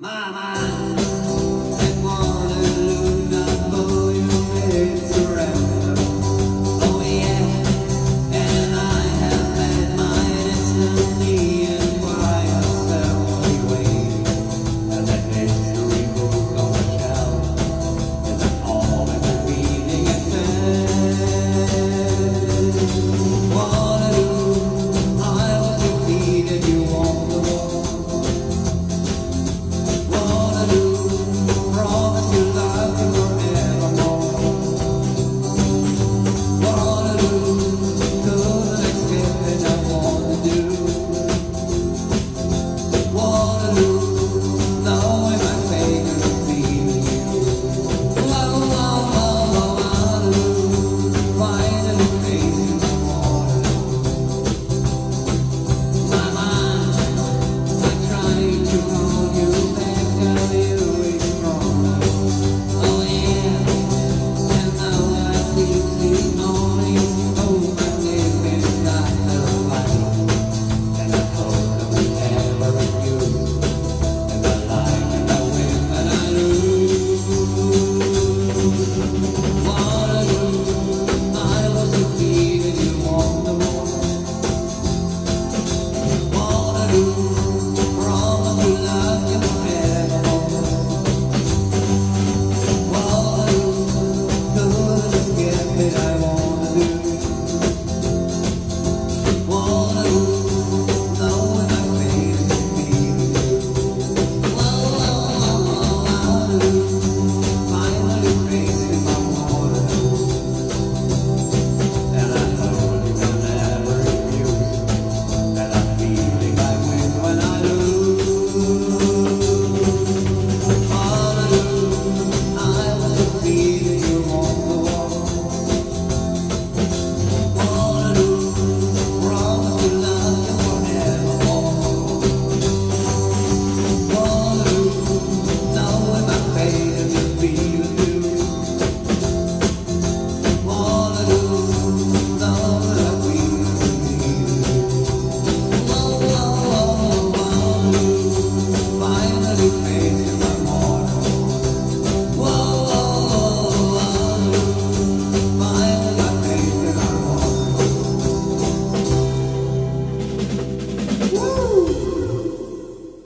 Mama.